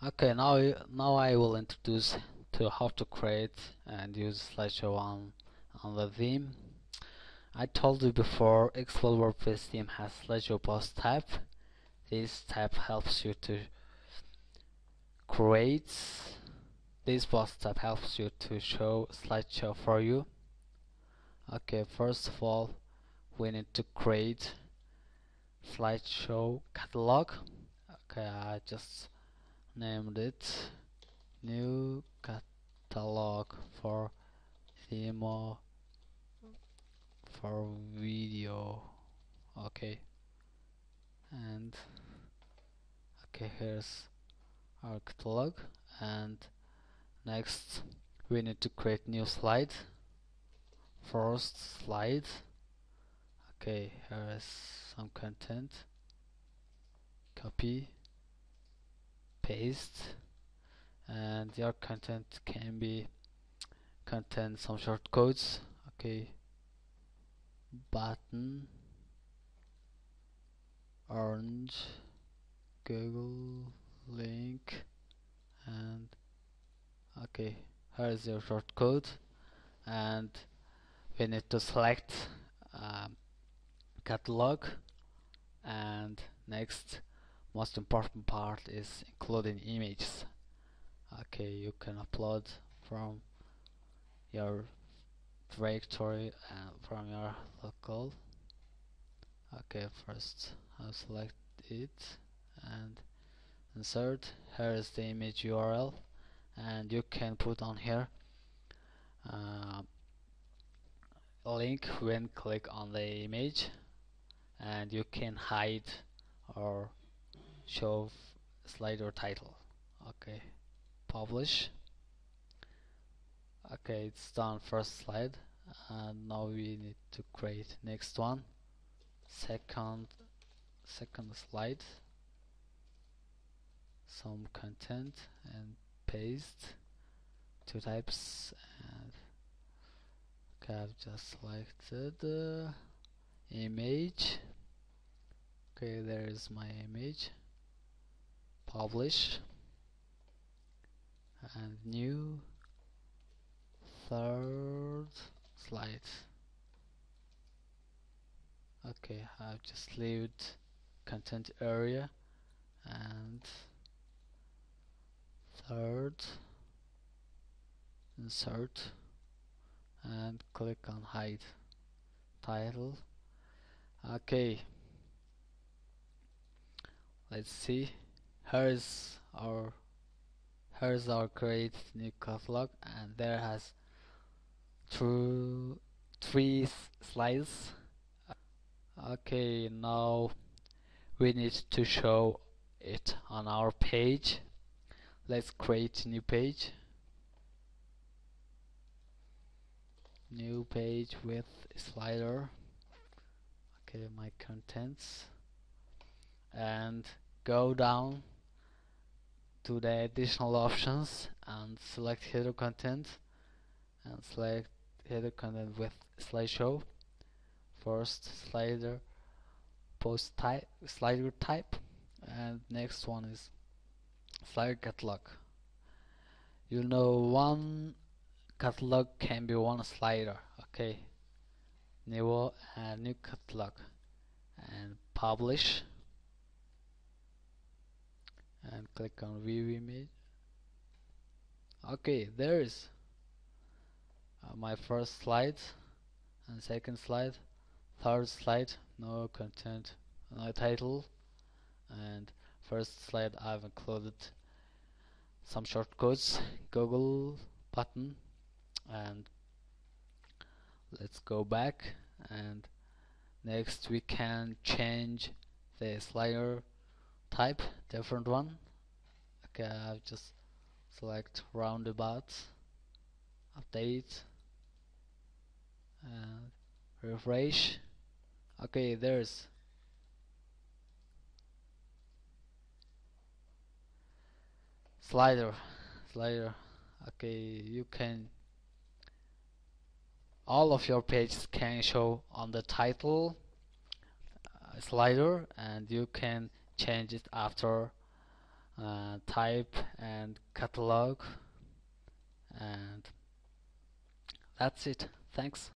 Okay, now now I will introduce to how to create and use slideshow on on the theme. I told you before Explode WordPress theme has slideshow post tab. This tab helps you to create this post tab helps you to show slideshow for you. Okay, first of all we need to create slideshow catalog. Okay, I just named it new catalog for theme for video. Okay. And okay here's our catalog and next we need to create new slide. First slide. Okay here is some content. Copy paste and your content can be contain some shortcodes okay. Button. Orange. Google. Link. And okay. Here's your shortcode and we need to select um, catalog. And next most important part is including images. Okay you can upload from your directory and from your local. Okay first I'll select it and insert. Here is the image URL and you can put on here uh, link when click on the image and you can hide or show slide or title. Okay. Publish. Okay it's done first slide. And now we need to create next one. Second second slide. Some content and paste. Two types and okay I've just selected the image. Okay there is my image publish and new third slide. Okay I've just left content area and third insert and click on hide title. Okay let's see here's our here's our create new catalog and there has two three slides. Okay now we need to show it on our page. Let's create new page. New page with slider. Okay my contents. And go down to the additional options and select header content and select header content with slideshow. First slider post type slider type and next one is slider catalog. You know one catalog can be one slider okay? New uh, new catalog. And publish and click on view image. Okay there is uh, my first slide and second slide third slide no content no title and first slide I've included some shortcodes Google button and let's go back and next we can change the slider type different one. Okay I've just select roundabout update and refresh. Okay there's slider slider. Okay you can all of your pages can show on the title uh, slider and you can change it after uh, type and catalog. And that's it. Thanks